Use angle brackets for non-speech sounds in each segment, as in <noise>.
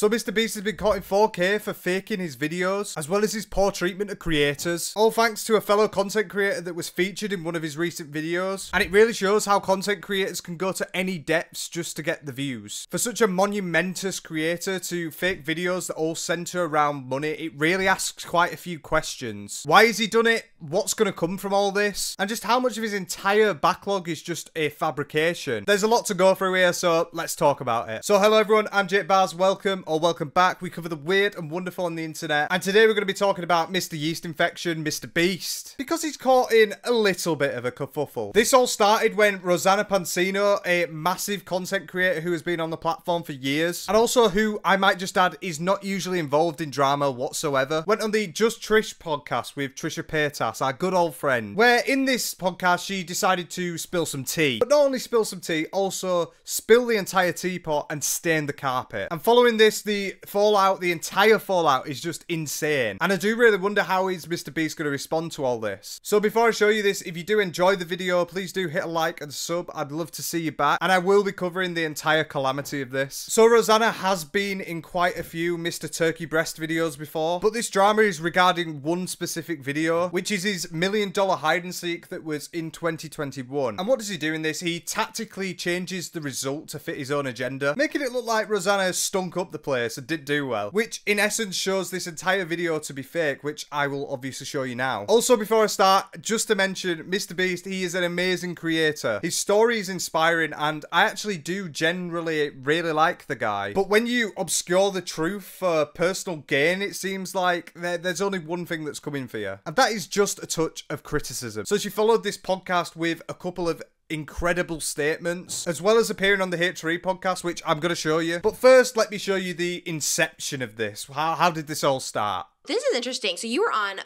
So Mr. Beast has been caught in 4K for faking his videos, as well as his poor treatment of creators. All thanks to a fellow content creator that was featured in one of his recent videos. And it really shows how content creators can go to any depths just to get the views. For such a monumentous creator to fake videos that all center around money, it really asks quite a few questions. Why has he done it? What's going to come from all this? And just how much of his entire backlog is just a fabrication? There's a lot to go through here, so let's talk about it. So hello everyone, I'm Jake Baz. Welcome or welcome back. We cover the weird and wonderful on the internet. And today we're going to be talking about Mr. Yeast Infection, Mr. Beast. Because he's caught in a little bit of a kerfuffle. This all started when Rosanna Pansino, a massive content creator who has been on the platform for years, and also who I might just add is not usually involved in drama whatsoever, went on the Just Trish podcast with Trisha Paytas, our good old friend, where in this podcast she decided to spill some tea. But not only spill some tea, also spill the entire teapot and stain the carpet. And following this, the fallout, the entire fallout is just insane. And I do really wonder how is Mr. Beast going to respond to all this. So before I show you this, if you do enjoy the video, please do hit a like and sub. I'd love to see you back. And I will be covering the entire calamity of this. So Rosanna has been in quite a few Mr. Turkey Breast videos before, but this drama is regarding one specific video, which is his million dollar hide and seek that was in 2021. And what does he do in this? He tactically changes the result to fit his own agenda, making it look like Rosanna stunk up the place and didn't do well, which in essence shows this entire video to be fake, which I will obviously show you now. Also, before I start, just to mention, Mr. Beast, he is an amazing creator. His story is inspiring, and I actually do generally really like the guy. But when you obscure the truth for personal gain, it seems like there, there's only one thing that's coming for you, and that is just a touch of criticism. So she followed this podcast with a couple of incredible statements, as well as appearing on the H3 podcast, which I'm going to show you. But first, let me show you the inception of this. How, how did this all start? This is interesting. So you were on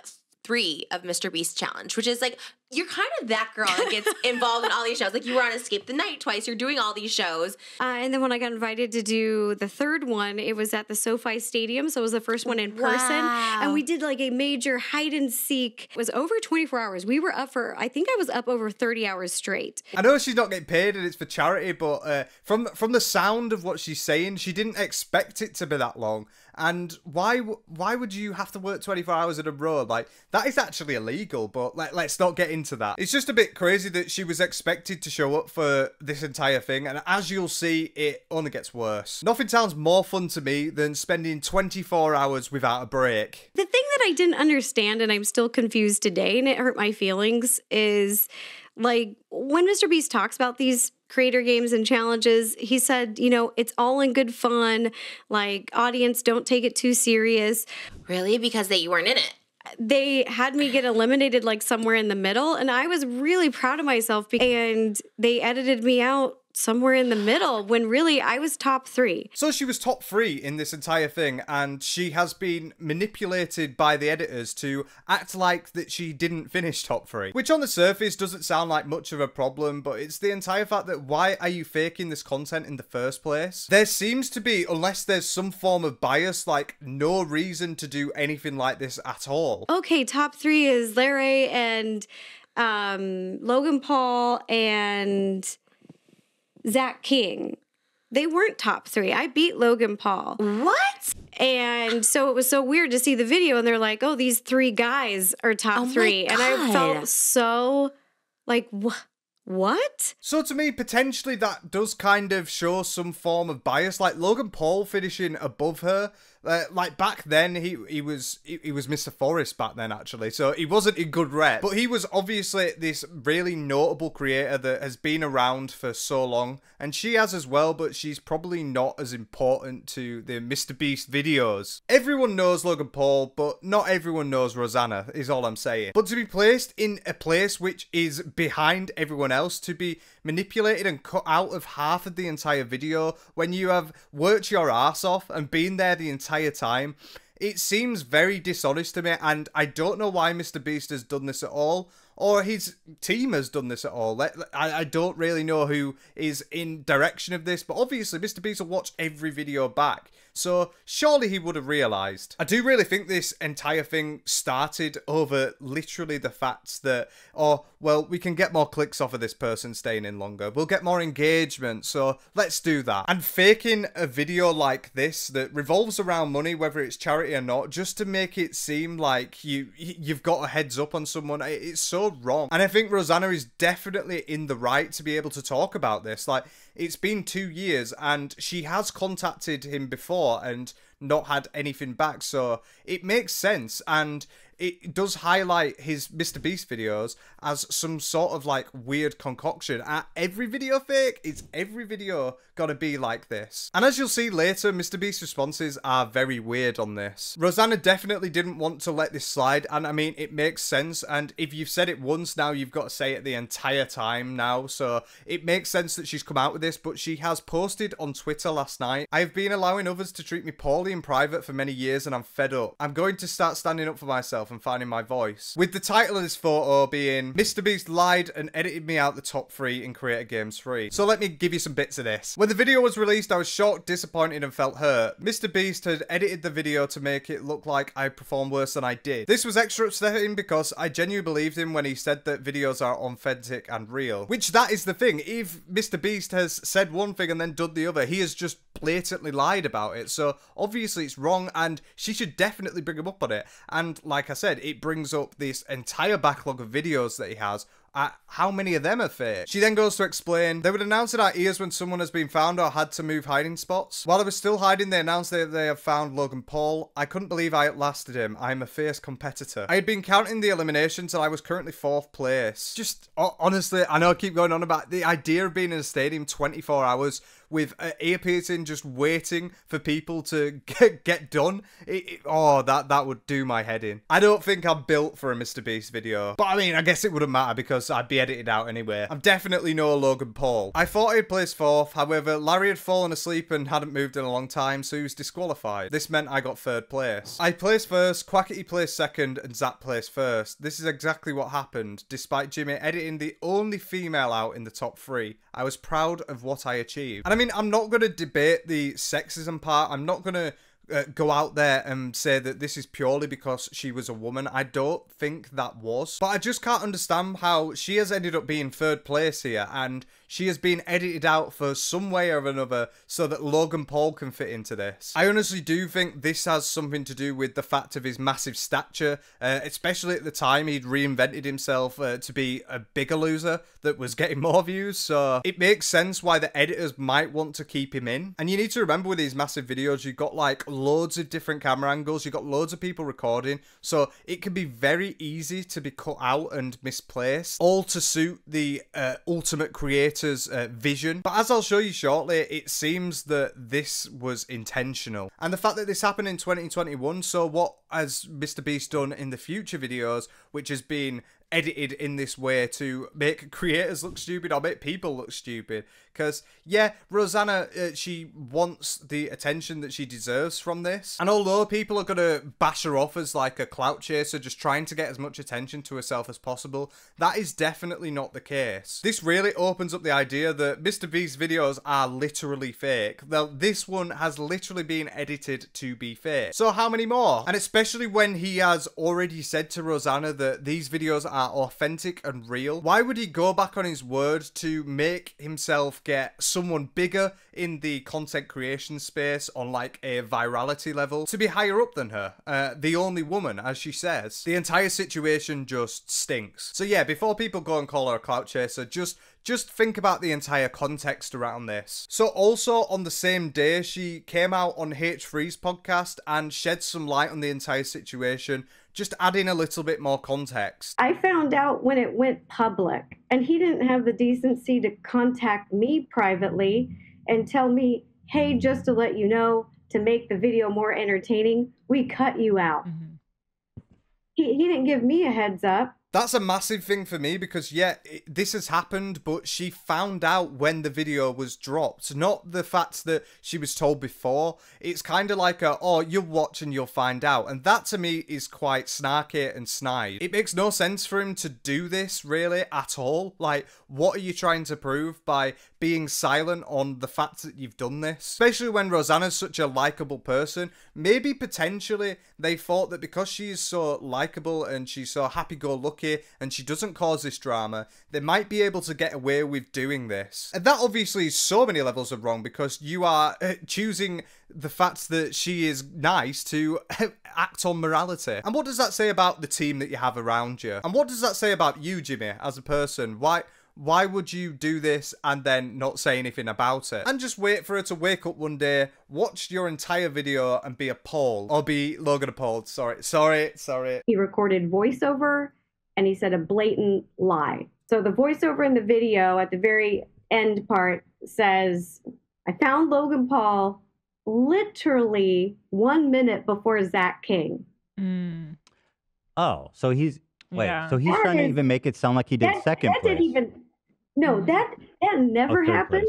three of Mr. Beast Challenge, which is like you're kind of that girl that gets <laughs> involved in all these shows. Like you were on Escape the Night twice. You're doing all these shows. Uh, and then when I got invited to do the third one, it was at the SoFi Stadium, so it was the first one in person. And we did like a major hide and seek. It was over 24 hours. We were up for, I think I was up over 30 hours straight. I know she's not getting paid and it's for charity, but uh, from from the sound of what she's saying, she didn't expect it to be that long. And why why would you have to work 24 hours in a row? Like that is actually illegal. But let, let's not get into that. It's just a bit crazy that she was expected to show up for this entire thing, and as you'll see, it only gets worse. Nothing sounds more fun to me than spending 24 hours without a break. The thing that I didn't understand, and I'm still confused today, and it hurt my feelings, is like when Mr. Beast talks about these creator games and challenges, he said, you know, it's all in good fun. Like, audience, don't take it too serious. Really? Because that you weren't in it. They had me get eliminated like somewhere in the middle, and I was really proud of myself. And they edited me out somewhere in the middle when really I was top three. So she was top three in this entire thing, and she has been manipulated by the editors to act like that she didn't finish top three. Which on the surface doesn't sound like much of a problem, but it's the entire fact that why are you faking this content in the first place? There seems to be, unless there's some form of bias, like no reason to do anything like this at all. Okay, top three is Larry and um, Logan Paul and Zach King. They weren't top three. I beat Logan Paul. What? And so it was so weird to see the video and they're like, oh, these three guys are top Oh my three. And I felt so like, wh- what? So to me, potentially that does kind of show some form of bias. Like Logan Paul finishing above her. Uh, like back then, he he was he, he was Mr. Forrest back then actually, so he wasn't in good rep. But he was obviously this really notable creator that has been around for so long, and she has as well. But she's probably not as important to the Mr. Beast videos. Everyone knows Logan Paul, but not everyone knows Rosanna. Is all I'm saying. But to be placed in a place which is behind everyone else, to be manipulated and cut out of half of the entire video when you have worked your ass off and been there the entire time. It seems very dishonest to me, and I don't know why Mr. Beast has done this at all, or his team has done this at all. I don't really know who is in direction of this, but obviously Mr. Beast will watch every video back. So surely he would have realised. I do really think this entire thing started over literally the fact that, oh, well, we can get more clicks off of this person staying in longer. We'll get more engagement, so let's do that. And faking a video like this that revolves around money, whether it's charity or not, just to make it seem like you you've got a heads up on someone, it's so wrong. And I think Rosanna is definitely in the right to be able to talk about this. Like, it's been two years and she has contacted him before and not had anything back. So it makes sense. And it does highlight his Mr. Beast videos as some sort of like weird concoction. At every video fake, it's every video gotta be like this. And as you'll see later, Mr. Beast's responses are very weird on this. Rosanna definitely didn't want to let this slide, and I mean, it makes sense, and if you've said it once, now you've got to say it the entire time now, so it makes sense that she's come out with this, but she has posted on Twitter last night, I've been allowing others to treat me poorly in private for many years, and I'm fed up. I'm going to start standing up for myself and finding my voice. With the title of this photo being, Mr. Beast lied and edited me out the top three in Creator Games 3. So let me give you some bits of this. When the video was released, I was shocked, disappointed, and felt hurt. Mr. Beast had edited the video to make it look like I performed worse than I did. This was extra upsetting because I genuinely believed him when he said that videos are authentic and real. Which that is the thing. If Mr. Beast has said one thing and then done the other, he has just blatantly lied about it. So obviously it's wrong and she should definitely bring him up on it. And like I said, it brings up this entire backlog of videos that he has uh, how many of them are fake? She then goes to explain, they would announce at our ears when someone has been found or had to move hiding spots. While I was still hiding, they announced that they have found Logan Paul. I couldn't believe I outlasted him. I'm a fierce competitor. I had been counting the eliminations and I was currently fourth place. Just, honestly, I know I keep going on about the idea of being in a stadium 24 hours with uh, earpiecing just waiting for people to <laughs> get, get done. It, it, oh, that, that would do my head in. I don't think I'm built for a Mr. Beast video. But I mean, I guess it wouldn't matter because I'd be edited out anyway. I'm definitely no Logan Paul. I thought he'd place fourth, however, Larry had fallen asleep and hadn't moved in a long time, so he was disqualified. This meant I got third place. I placed first, Quackity placed second, and Zach placed first. This is exactly what happened. Despite Jimmy editing the only female out in the top three, I was proud of what I achieved. And I mean, I'm not going to debate the sexism part. I'm not going to uh, go out there and say that this is purely because she was a woman. I don't think that was. But I just can't understand how she has ended up being third place here and she has been edited out for some way or another so that Logan Paul can fit into this. I honestly do think this has something to do with the fact of his massive stature, uh, especially at the time he'd reinvented himself uh, to be a bigger loser that was getting more views. So it makes sense why the editors might want to keep him in. And you need to remember with these massive videos, you've got like loads of different camera angles, you've got loads of people recording. So it can be very easy to be cut out and misplaced, all to suit the uh, ultimate uh, vision. But as I'll show you shortly, it seems that this was intentional. And the fact that this happened in 2021, so what has Mr. Beast done in the future videos, which has been edited in this way to make <laughs> creators look stupid or make people look stupid. Because, yeah, Rosanna, uh, she wants the attention that she deserves from this. And although people are going to bash her off as like a clout chaser, just trying to get as much attention to herself as possible, that is definitely not the case. This really opens up the idea that Mr. Beast's videos are literally fake. Now, this one has literally been edited to be fake. So how many more? And especially when he has already said to Rosanna that these videos are authentic and real, why would he go back on his word to make himself get someone bigger in the content creation space on like a virality level to be higher up than her. Uh, the only woman, as she says. The entire situation just stinks. So yeah, before people go and call her a clout chaser, just just think about the entire context around this. So also on the same day, she came out on H3's podcast and shed some light on the entire situation, just adding a little bit more context. I found out when it went public, and he didn't have the decency to contact me privately and tell me, hey, just to let you know, to make the video more entertaining, we cut you out. Mm-hmm. He, he didn't give me a heads up. That's a massive thing for me because, yeah, it, this has happened, but she found out when the video was dropped. Not the fact that she was told before. It's kind of like a, oh, you'll watch and you'll find out. And that to me is quite snarky and snide. It makes no sense for him to do this, really, at all. Like, what are you trying to prove by being silent on the fact that you've done this. Especially when Rosanna's such a likable person. Maybe potentially they thought that because she is so likable and she's so happy-go-lucky and she doesn't cause this drama, they might be able to get away with doing this. And that obviously is so many levels of wrong because you are uh, choosing the fact that she is nice to act on morality. And what does that say about the team that you have around you? And what does that say about you, Jimmy, as a person? Why why would you do this and then not say anything about it? And just wait for her to wake up one day, watch your entire video and be appalled. Or be Logan appalled. Sorry, sorry, sorry. He recorded voiceover and he said a blatant lie. So the voiceover in the video at the very end part says, I found Logan Paul literally one minute before Zach King. Mm. Oh, so he's wait. Yeah. So he's That trying to even make it sound like he did that, second that place. didn't even no Mm. that that never happened.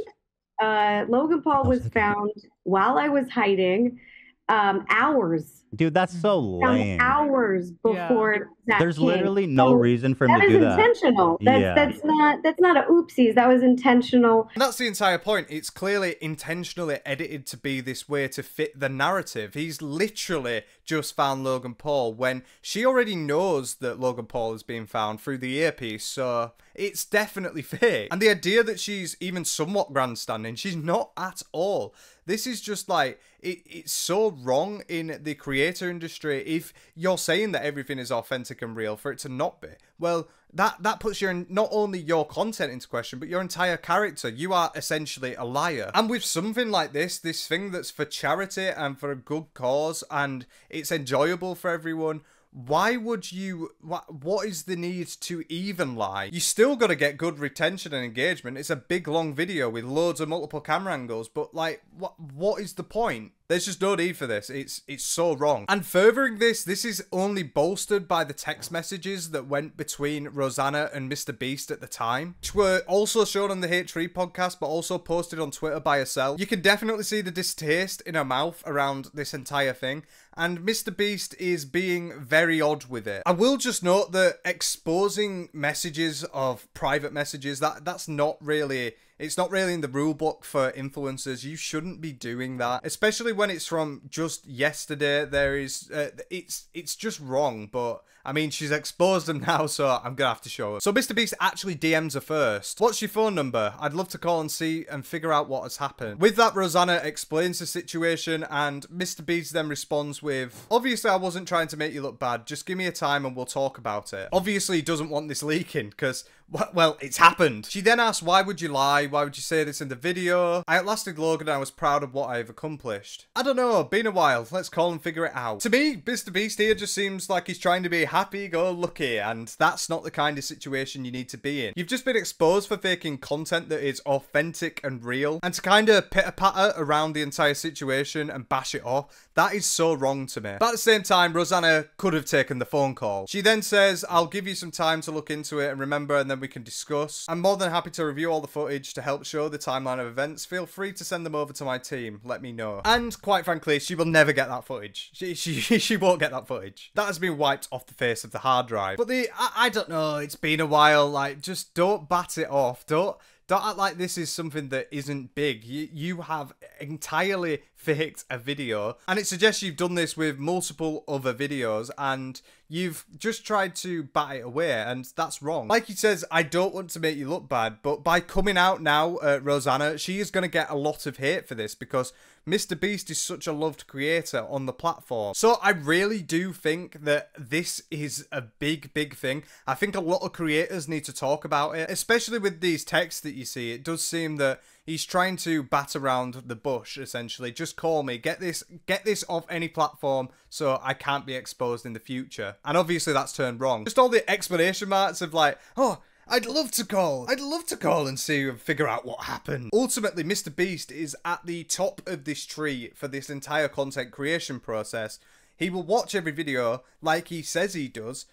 Uh logan paul was found while i was hiding um hours Dude, that's mm-hmm. so found lame. hours Yeah. before Zach There's King. literally no So reason for him that to do that. That is intentional that's Yeah. that's not that's not a oopsies that was intentional And that's the entire point. It's clearly intentionally edited to be this way to fit the narrative. He's literally just found Logan Paul when she already knows that Logan Paul is being found through the earpiece, so it's definitely fake. And the idea that she's even somewhat grandstanding, she's not at all. This is just like it, it's so wrong in the creator industry. If you're saying that everything is authentic and real, for it to not be, well, that that puts your not only your content into question, but your entire character. You are essentially a liar. And with something like this, this thing that's for charity and for a good cause, and it's enjoyable for everyone. Why would you? What, what is the need to even lie? You still got to get good retention and engagement. It's a big long video with loads of multiple camera angles, but like, what? What is the point? There's just no need for this. It's it's so wrong. And furthering this, this is only bolstered by the text messages that went between Rosanna and Mr. Beast at the time, which were also shown on the H3 podcast, but also posted on Twitter by herself. You can definitely see the distaste in her mouth around this entire thing. And Mr. Beast is being very odd with it. I will just note that exposing messages of private messages, that that's not really it's not really in the rule book for influencers. You shouldn't be doing that, especially when it's from just yesterday. There is, uh, it's it's just wrong. But I mean, she's exposed them <laughs> now, so I'm gonna have to show her. So Mr. Beast actually DMs her first. What's your phone number? I'd love to call and see and figure out what has happened. With that, Rosanna explains the situation, and Mr. Beast then responds with, "Obviously, I wasn't trying to make you look bad. Just give me a time and we'll talk about it." Obviously, he doesn't want this leaking because well, it's happened. She then asks, Why would you lie? Why would you say this in the video? I outlasted Logan and I was proud of what I have accomplished. I don't know, been a while. Let's call and figure it out. To me, Mr. Beast here just seems like he's trying to be happy go lucky, and that's not the kind of situation you need to be in. You've just been exposed for faking content that is authentic and real, and to kind of pitter patter around the entire situation and bash it off, that is so wrong to me. But at the same time, Rosanna could have taken the phone call. She then says, I'll give you some time to look into it and remember, and then we can discuss. I'm more than happy to review all the footage to help show the timeline of events. Feel free to send them over to my team. Let me know. And quite frankly, she will never get that footage. She, she, <laughs> she won't get that footage. That has been wiped off the face of the hard drive. But the, I, I don't know, it's been a while. Like, just don't bat it off. Don't don't act like this is something that isn't big. You you have entirely faked a video, and it suggests you've done this with multiple other videos, and you've just tried to bat it away, and that's wrong. Like he says, I don't want to make you look bad, but by coming out now, uh, Rosanna, she is going to get a lot of hate for this because Mr. Beast is such a loved creator on the platform. So I really do think that this is a big, big thing. I think a lot of creators need to talk about it, especially with these texts that you see. It does seem that he's trying to bat around the bush essentially. Just call me, get this, get this off any platform so I can't be exposed in the future. And obviously that's turned wrong. Just all the explanation marks of like, oh. I'd love to call. I'd love to call and see and figure out what happened. Ultimately, Mr. Beast is at the top of this tree for this entire content creation process. He will watch every video like he says he does,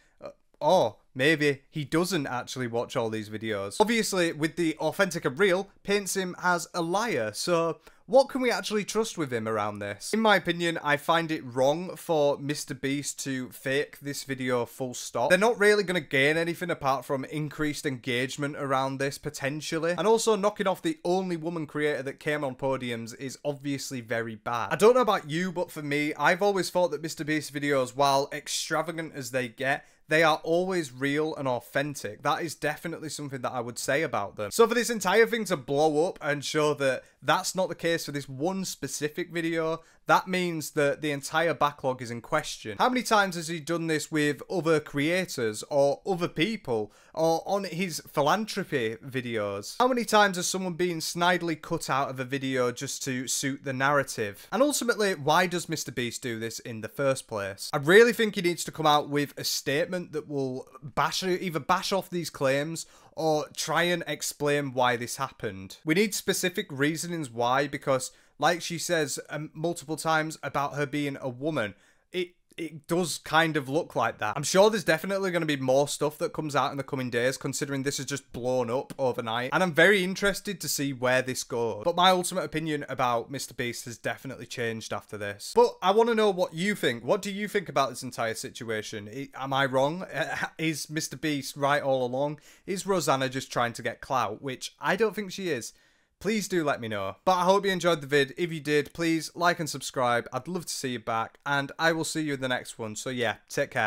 or maybe he doesn't actually watch all these videos. Obviously, with the authentic and real, paints him as a liar. So what can we actually trust with him around this? In my opinion, I find it wrong for Mr. Beast to fake this video full stop. They're not really going to gain anything apart from increased engagement around this potentially. And also knocking off the only woman creator that came on podiums is obviously very bad. I don't know about you, but for me, I've always thought that Mr. Beast videos, while extravagant as they get, they are always real and authentic. That is definitely something that I would say about them. So for this entire thing to blow up and show that that's not the case for this one specific video, that means that the entire backlog is in question. How many times has he done this with other creators or other people or on his philanthropy videos? How many times has someone been snidely cut out of a video just to suit the narrative? And ultimately, why does Mr. Beast do this in the first place? I really think he needs to come out with a statement that will bash either bash off these claims or try and explain why this happened. We need specific reasonings why because like she says um, multiple times about her being a woman, it it does kind of look like that. I'm sure there's definitely going to be more stuff that comes out in the coming days, considering this has just blown up overnight. And I'm very interested to see where this goes. But my ultimate opinion about Mr. Beast has definitely changed after this. But I want to know what you think. What do you think about this entire situation? Am I wrong? Is Mr. Beast right all along? Is Rosanna just trying to get clout? Which I don't think she is please do let me know. But I hope you enjoyed the vid. If you did, please like and subscribe. I'd love to see you back, and I will see you in the next one. So yeah, take care.